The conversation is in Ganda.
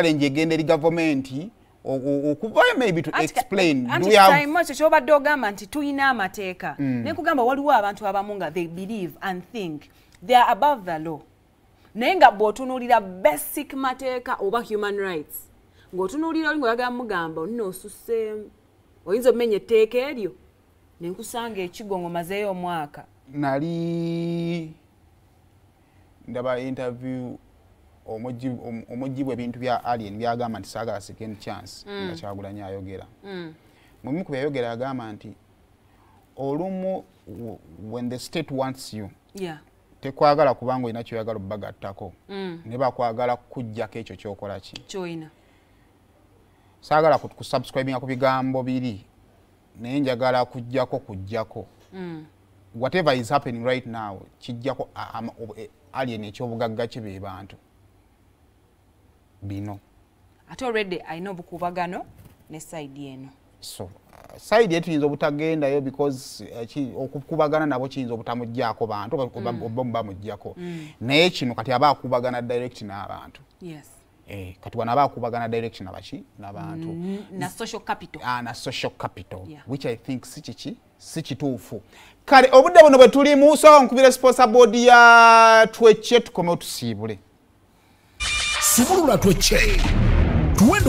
challenge egenda eri gavumenti okuvayo maybe to explain. Anti time ekyo kyobadde ogamba nti tulina amateeka. Naye nkugamba waliwo abantu abamu nga they believe and think they are above the law. Naye nga bw'otunuulira basic mateeka oba human rights ng'otunuulira oli ngaoyagala mugamba olina osusseemu oyinza omenya etteeka eryo? Nenkusanga ekigo ngomazeeyo omwaka. Nali ndaba interview omuji- om- omujibwa ebintu bya alien byagamba nti saagala second chance nga kyagulanyi ayogera. Mubimu ku byayogera yagamba nti olumu when the state wants you tekwagala kubanga olina kyoyagala obagattako ne bakwagala kujjako ekyo kyokola ki? Saagala ku- kusubscribinga ku bigambo biri naye njagala kujjako kujjako. Whatever is happening right now kijjako e- alien ekyobugagga kye be bantu bino. Ate already alina obukubagano ne saidi eno. So saidi side ye tuyinza obutagendayo because uh, ki- okukubagana nabo kiyinza obutamugjako bantu oba- oba mubamuggyako. Naye kino kati aba akubagana direct n'abantu. Yes. Eh, kati wano aba akubagana direct nabaki n'abantu. Na social capital. Ah, na social capital Yeah. which i think si kiki? Si kituufu. Kale obudde buno bwe tulimu so nkubira sponsor board ya twecye tukome otusiibule sibulula twecce tuwendo